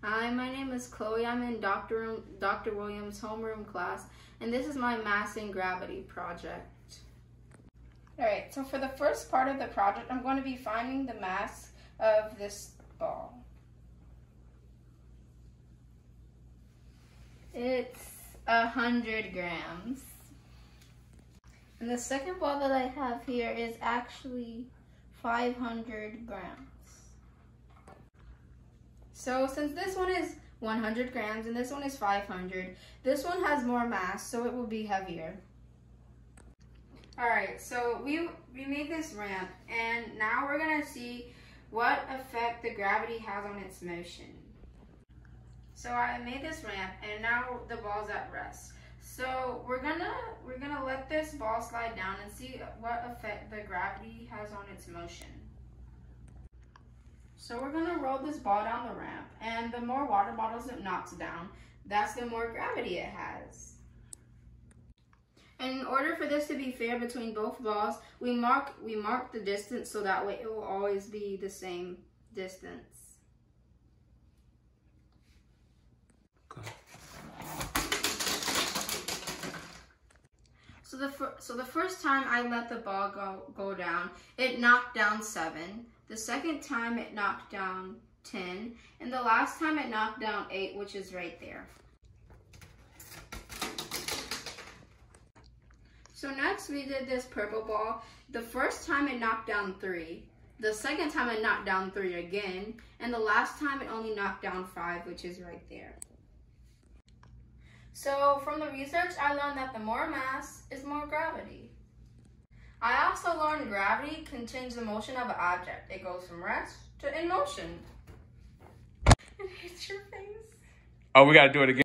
Hi, my name is Chloe. I'm in Dr. Dr. Williams' homeroom class, and this is my mass and gravity project. Alright, so for the first part of the project, I'm going to be finding the mass of this ball. It's a hundred grams. And the second ball that I have here is actually 500 grams. So since this one is 100 grams and this one is 500, this one has more mass, so it will be heavier. All right, so we, we made this ramp and now we're gonna see what effect the gravity has on its motion. So I made this ramp and now the ball's at rest. So we're gonna we're gonna let this ball slide down and see what effect the gravity has on its motion. So we're gonna roll this ball down the ramp and the more water bottles it knocks down, that's the more gravity it has. And in order for this to be fair between both balls, we mark we mark the distance so that way it will always be the same distance. So the so the first time I let the ball go go down, it knocked down seven. The second time it knocked down ten, and the last time it knocked down eight, which is right there. So next we did this purple ball. The first time it knocked down three. The second time it knocked down three again. And the last time it only knocked down five, which is right there. So from the research, I learned that the more mass is more gravity. I also learned gravity can change the motion of an object. It goes from rest to in motion. It hits your face. Oh, we gotta do it again.